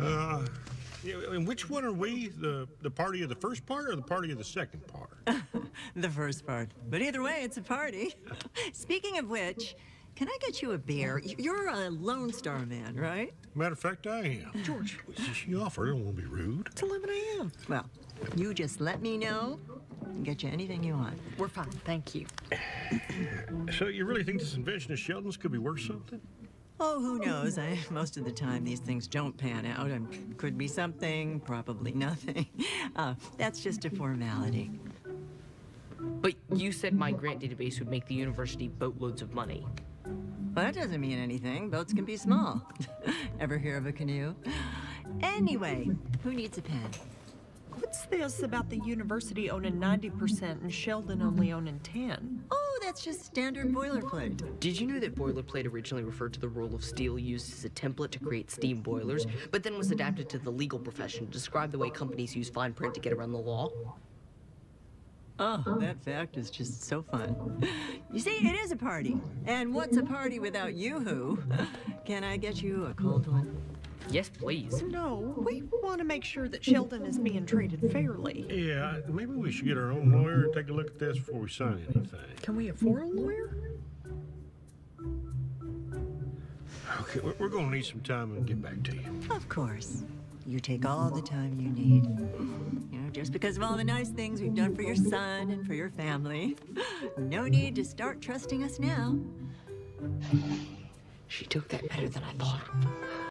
Uh, and which one are we? The the party of the first part or the party of the second part? The first part. But either way, it's a party. Speaking of which, can I get you a beer? You're a Lone Star man, right? Matter of fact, I am. George, she offered. I don't want to be rude. It's 11 a.m. Well, you just let me know and get you anything you want. We're fine, thank you. So you really think this invention of Sheldon's could be worth something? Oh, who knows? I, most of the time, these things don't pan out. and could be something, probably nothing. Uh, that's just a formality. But you said my grant database would make the university boatloads of money. Well, that doesn't mean anything. Boats can be small. Ever hear of a canoe? Anyway, who needs a pen? What's this about the university owning 90% and Sheldon only owning 10? Oh, that's just standard boilerplate. Did you know that boilerplate originally referred to the roll of steel used as a template to create steam boilers, but then was adapted to the legal profession to describe the way companies use fine print to get around the law? Oh, that fact is just so fun. You see, it is a party. And what's a party without Yoo-hoo? Can I get you a cold one? Yes, please. No, we want to make sure that Sheldon is being treated fairly. Yeah, maybe we should get our own lawyer and take a look at this before we sign anything. Can we afford a lawyer? Okay, we're, we're going to need some time and get back to you. Of course. You take all the time you need. You know, just because of all the nice things we've done for your son and for your family. No need to start trusting us now. She took that better than I thought.